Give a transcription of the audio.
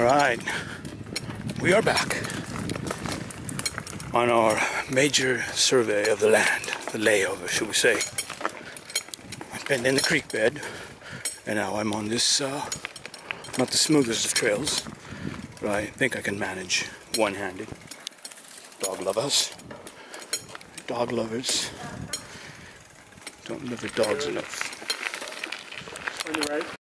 All right, we are back on our major survey of the land, the layover, should we say. I've been in the creek bed, and now I'm on this, uh, not the smoothest of trails, but I think I can manage one-handed. Dog lovers, dog lovers, don't love the dogs enough. On the right.